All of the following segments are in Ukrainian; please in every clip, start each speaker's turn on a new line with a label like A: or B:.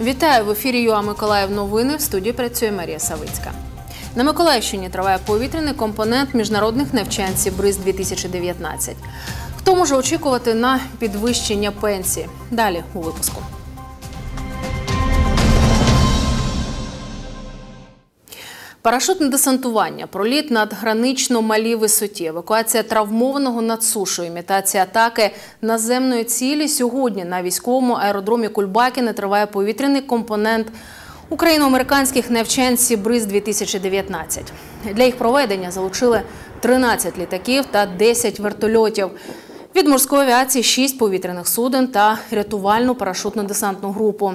A: Вітаю в ефірі ЮА Миколаїв. Новини в студії працює Марія Савицька. На Миколаївщині триває повітряний компонент міжнародних навчанців БРИЗ 2019 Хто може очікувати на підвищення пенсії? Далі у випуску. Парашутне десантування, проліт над гранично малій висоті, евакуація травмованого над сушою, імітація атаки наземної цілі. Сьогодні на військовому аеродромі Кульбакіни триває повітряний компонент україно-американських навчанців БРИЗ 2019 Для їх проведення залучили 13 літаків та 10 вертольотів. Від морської авіації 6 повітряних суден та рятувальну парашутно-десантну групу.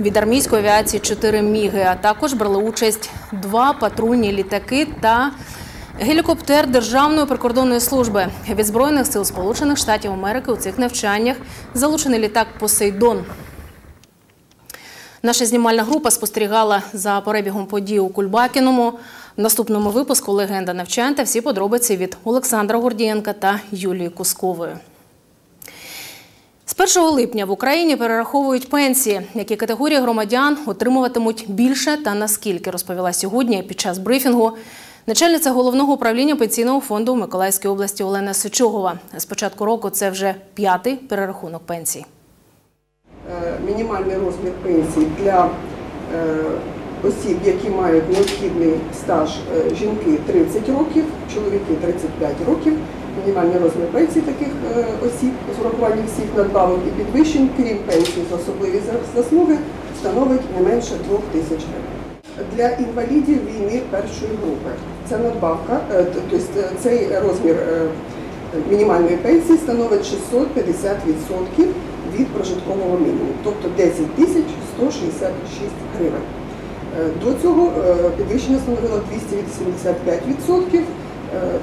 A: Від армійської авіації 4 міги, а також брали участь два патрульні літаки та гелікоптер Державної прикордонної служби. Від Збройних сил Сполучених Штатів Америки у цих навчаннях залучений літак Посейдон. Наша знімальна група спостерігала за перебігом подій у Кульбакіному. Наступному випуску легенда навчань та всі подробиці від Олександра Гордієнка та Юлії Кускової. З 1 липня в Україні перераховують пенсії, які категорії громадян отримуватимуть більше та наскільки, розповіла сьогодні під час брифінгу начальниця головного управління пенсійного фонду в Миколаївській області Олена Сичогова. З початку року це вже п'ятий перерахунок пенсій.
B: Е, мінімальний розмір пенсії для е, осіб, які мають необхідний стаж е, жінки 30 років, чоловіки 35 років. Мінімальний розмір пенсії таких осіб з урахуванням всіх надбавок і підвищень, крім пенсії за особливі заслуги, становить не менше 2 тисяч гривень. Для інвалідів війни першої групи ця надбавка, тобто цей розмір мінімальної пенсії становить 650% від прожиткового мінімуму, тобто 10 тисяч 166 гривень. Е, до цього е, підвищення становило 285%, е,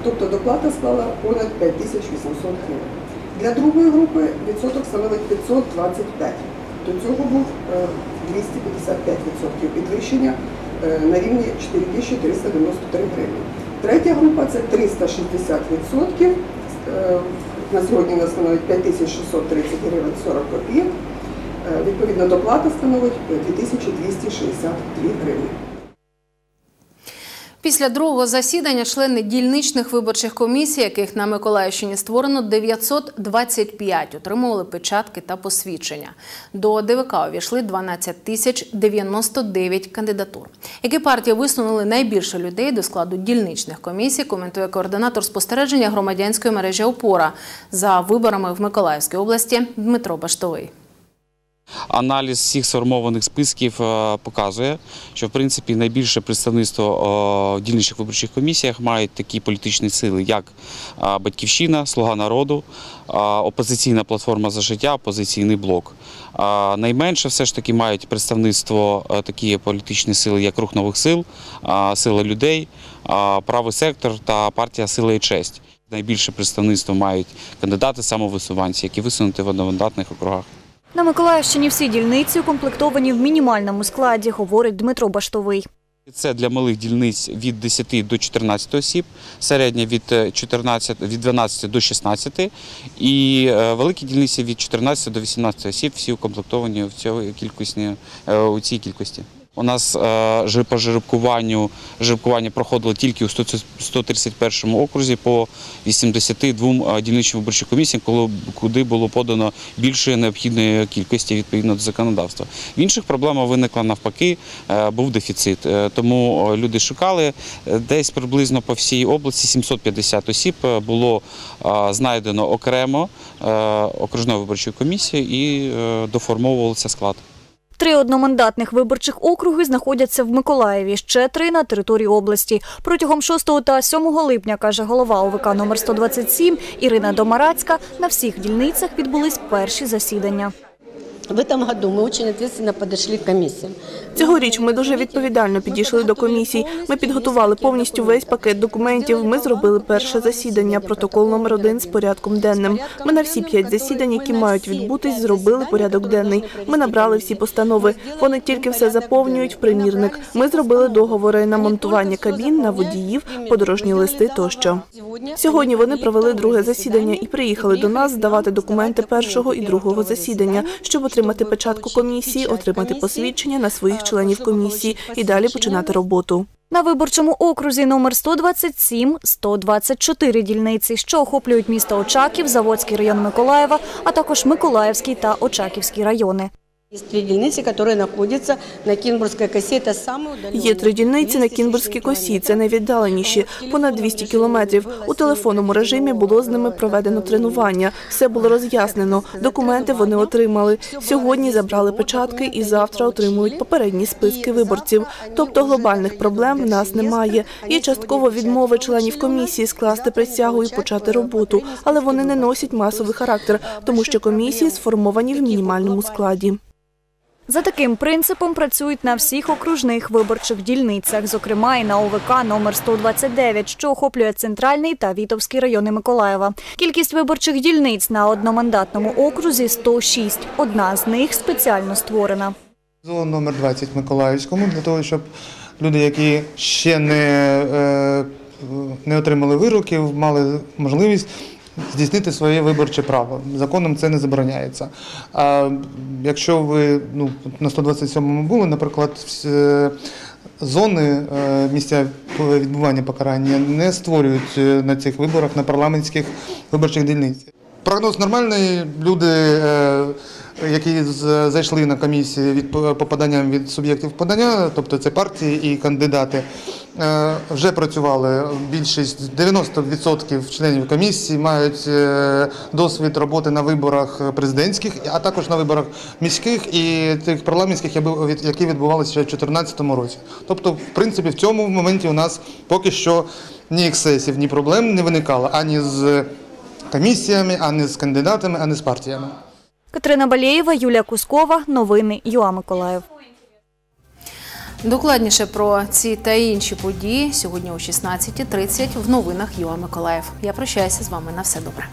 B: тобто доплата склала понад 5800 гривень. Для другої групи відсоток становить 525. До цього був 255% підвищення на рівні 4393 гривні. Третя група це 360% на сьогодні вона становить 5630 гривень 40 копійок. Е, відповідно, доплата становить 2262 гривні.
A: Після другого засідання члени дільничних виборчих комісій, яких на Миколаївщині створено 925, отримували печатки та посвідчення. До ДВК увійшли 12 тисяч 99 кандидатур. Які партії висунули найбільше людей до складу дільничних комісій, коментує координатор спостереження громадянської мережі Опора за виборами в Миколаївській області Дмитро Баштовий.
C: Аналіз всіх сформованих списків е, показує, що в принципі найбільше представництво в дільничних виборчих комісіях мають такі політичні сили, як е, Батьківщина, Слуга народу, е, опозиційна платформа за життя, опозиційний блок. Найменше все ж таки мають представництво такі політичні сили, як рух нових сил, сила людей, правий сектор та партія Сила і честь. Найбільше представництво мають кандидати самовисуванці, які висунуті в одномандатних округах.
D: На Миколаївщині всі дільниці укомплектовані в мінімальному складі, говорить Дмитро Баштовий.
C: Це для малих дільниць від 10 до 14 осіб, середня від 14, від 12 до 16 і е, великі дільниці від 14 до 18 осіб, всі укомплектовані в цій кількості. У нас е, по жеребкуванню жеребкування проходило тільки у 131 окрузі по 82 е, дільничним виборчим комісіям, куди було подано більше необхідної кількості відповідно до законодавства. В інших проблема виникла навпаки, е, був дефіцит. Тому люди шукали десь приблизно по всій області 750 осіб було знайдено окремо окружною виборчою комісією і доформовувався склад.
D: Три одномандатних виборчих округи знаходяться в Миколаєві, ще три на території області. Протягом 6 та 7 липня, каже голова ОВК номер 127 Ірина Домарацька, на всіх дільницях відбулись перші засідання.
E: В этом году мы очень ответственно подошли к.
F: Цьогоріч ми дуже відповідально підійшли до комісій. Ми підготували повністю весь пакет документів. Ми зробили перше засідання, протокол номер один з порядком денним. Ми на всі п'ять засідань, які мають відбутись, зробили порядок денний. Ми набрали всі постанови. Вони тільки все заповнюють в примірник. Ми зробили договори на монтування кабін, на водіїв, подорожні листи тощо. Сьогодні вони провели друге засідання і приїхали до нас здавати документи першого і другого засідання, щоб отримати печатку комісії, отримати посвідчення на своїх членів комісії і далі починати роботу.
D: На виборчому окрузі номер 127 – 124 дільниці, що охоплюють місто Очаків, Заводський район Миколаєва, а також Миколаївський та Очаківський райони.
E: Есть три дільниці, которые находятся на Кінбурзькій косі. Это самые удаленные.
F: Є три дільниці на Кінбурзькій косі. Це найвіддаленіші, понад 200 кілометрів. У телефонному режимі було з ними проведено тренування. Все було роз'яснено. Документи вони отримали. Сьогодні забрали печатки і завтра отримують попередні списки виборців. Тобто глобальних проблем в нас немає. Є частково відмови членів комісії скласти присягу і почати роботу, але вони не носять масовий характер, тому що комісії сформовані в мінімальному складі.
D: За таким принципом працюють на всіх окружних виборчих дільницях, зокрема і на ОВК номер 129, що охоплює центральний та Вітовський райони Миколаєва. Кількість виборчих дільниць на одномандатному окрузі 106. Одна з них спеціально створена.
G: Зон номер 20 в Миколаївському для того, щоб люди, які ще не, е, не отримали вироків, мали можливість здійснити своє виборче право. Законом це не забороняється. А якщо ви ну, на 127-му були, наприклад, зони е, місця відбування покарання не створюють е, на цих виборах на парламентських виборчих дільниць. Прогноз нормальний. Люди, е, які зайшли на комісії від по- попаданням від суб'єктів подання, тобто це партії і кандидати, е, вже працювали. Більшість 90% членів комісії мають е, досвід роботи на виборах президентських, а також на виборах міських і тих парламентських, які відбувалися ще в 2014 році. Тобто, в принципі, в цьому моменті у нас поки що ні ексцесів, ні проблем не виникало ані з комісіями, а не з кандидатами, а не з партіями.
D: Катерина Балєєва, Юлія Кускова. Новини ЮА Миколаїв.
A: Докладніше про ці та інші події сьогодні о 16.30 в новинах ЮА Миколаїв. Я прощаюся з вами на все добре.